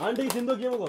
aunty Sindhu क्यों को